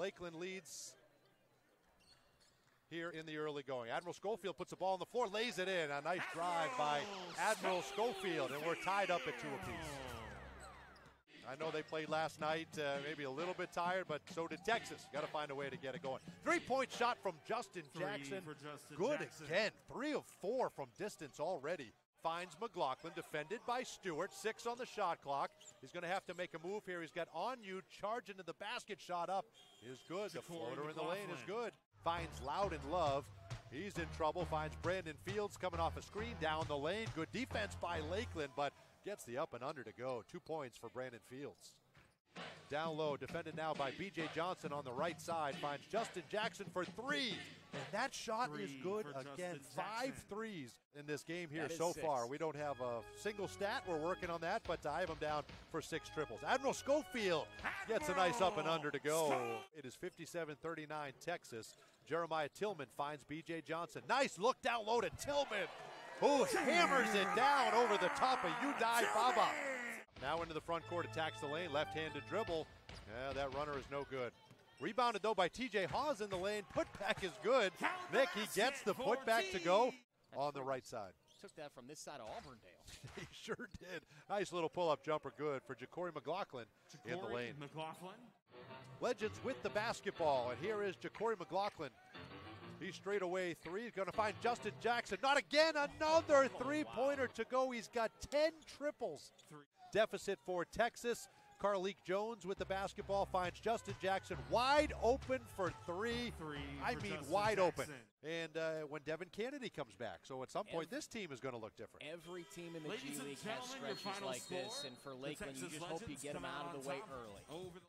Lakeland leads here in the early going. Admiral Schofield puts the ball on the floor, lays it in. A nice drive by Admiral Schofield, and we're tied up at two apiece. I know they played last night, uh, maybe a little bit tired, but so did Texas. Got to find a way to get it going. Three point shot from Justin Three Jackson. Justin Good Jackson. again. Three of four from distance already. Finds McLaughlin, defended by Stewart. Six on the shot clock. He's going to have to make a move here. He's got on you, charging to the basket. Shot up is good. The floater in the lane is good. Finds Loud Loudon Love. He's in trouble. Finds Brandon Fields coming off a screen down the lane. Good defense by Lakeland, but gets the up and under to go. Two points for Brandon Fields. Down low, defended now by BJ Johnson on the right side. Finds Justin Jackson for three. And that shot is good again. Justin Five Jackson. threes in this game here so six. far. We don't have a single stat. We're working on that, but I have him down for six triples. Admiral Schofield gets a nice up and under to go. It is 57 39 Texas. Jeremiah Tillman finds BJ Johnson. Nice look down low to Tillman, who hammers it down over the top of Udai Baba. Now into the front court, attacks the lane, left-handed dribble. Yeah, that runner is no good. Rebounded though by TJ Hawes in the lane. Putback is good. Nick, he gets the putback to go on the right side. Took that from this side of Auburndale. He sure did. Nice little pull-up jumper, good for Jaquori McLaughlin in the lane. McLaughlin. Legends with the basketball, and here is Jaquori McLaughlin. He's straight away three. He's going to find Justin Jackson. Not again. Another three-pointer to go. He's got 10 triples. Three. Deficit for Texas. Carlik Jones with the basketball finds Justin Jackson wide open for three. Three I for mean, Justin wide Jackson. open. And uh, when Devin Cannady comes back, so at some point Every- this team is going to look different. Every team in the Ladies G League has stretches final like this, and for the Lakeland, you just hope you get them out of the way early. Over